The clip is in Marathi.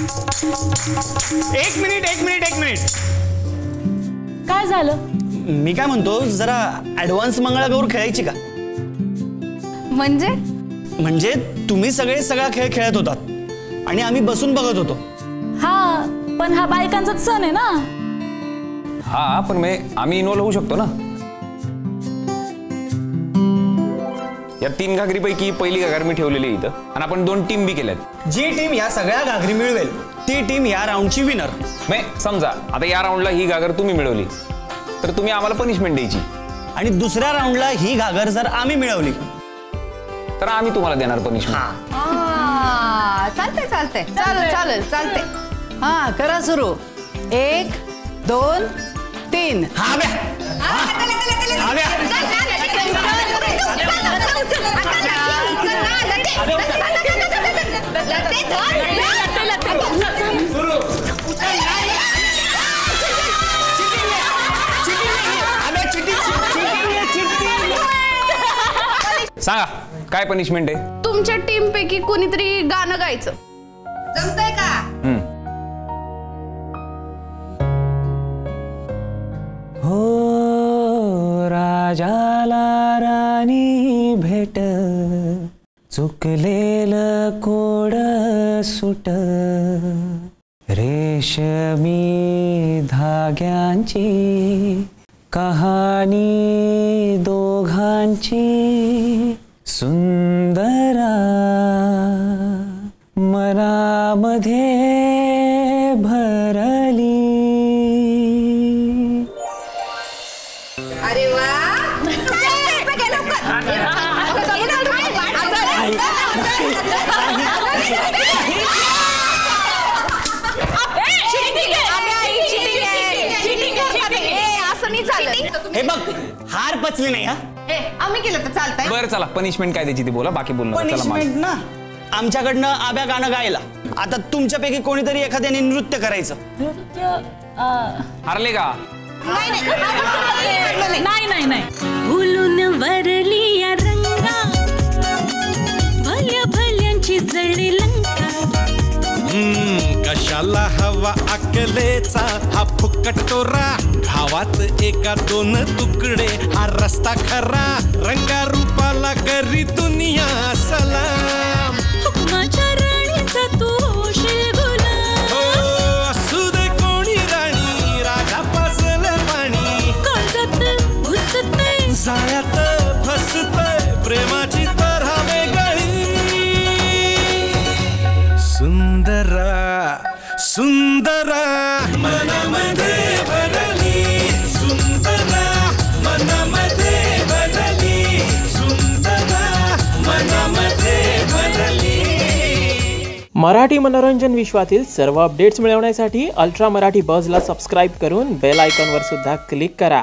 एक मिनिट एक मिनिट एक मिनिट. काय झालं? मी काय म्हणतो जरा ऍडव्हान्स मंगळागौर खेळायची का? म्हणजे? म्हणजे तुम्ही सगळे सगळा खेळ खेळत होतात. आणि आम्ही बसून बघत होतो. हा पण हा बायकांचाच सण आहे ना? हा पण मी आम्ही इन्व्हॉल्व होऊ शकतो ना? या तीन घागरीपैकी पहिली घागर मी ठेवलेली आहे इथं. आणि आपण दोन टीम बी केल्यात. जी टीम या सगळ्या घागरी मिळवेल ती टीम या राऊंडची विनर मे समजा आता या राऊंडला ही घागर तुम्ही मिळवली. तर तुम्ही आम्हाला पनिशमेंट द्यायची. आणि दुसऱ्या राऊंडला ही घागर जर आम्ही मिळवली. तर आम्ही तुम्हाला देणार पनिशमेंट हा, चालतंय चालतंय. चालेल चालेल चालतंय. हा करा सुरू. एक दोन तीन. हा. सांगा काय पनिशमेंट आहे? तुमच्या टीम पैकी कोणीतरी गाणं गायचं. जमतंय का? राणी भेट चुकलेलं कोड सुट. रेशमी धाग्यांची कहाणी दोघांची सुंदरा मनामध्ये भरली. अरे वा! हे बघ हार पचली नाही हा ए, आम्ही केलं तर चालतंय बरं चला पनिशमेंट काय द्यायची ती बोला बाकी बोलू नका. चला मागे. पनिशमेंट ना आमच्याकडनं आब्या गाणं गायला आता तुमच्यापैकी कोणीतरी एखाद्याने नृत्य करायचं नृत्य अं, हारले का नाही नाही. नाही. फुलून वरली या रंगा भल्या भल्यांची जळली लंका. कशाला हवा अकलेचा? हा फुकट तोरा गावात एका दोन तुकडे. हा रस्ता खरा रंगा रूपाला करी जाळ्यात फसतय प्रेमाची तर वेगळी. सुंदरा सुंदरा. मनामध्ये भरली सुंदरा. मनामध्ये भरली सुंदरा. मनामध्ये भरली मराठी मनोरंजन विश्वातील सर्व अपडेट्स मिळवण्यासाठी अल्ट्रा मराठी बजला सबस्क्राईब करून बेल आयकॉनवर सुद्धा क्लिक करा.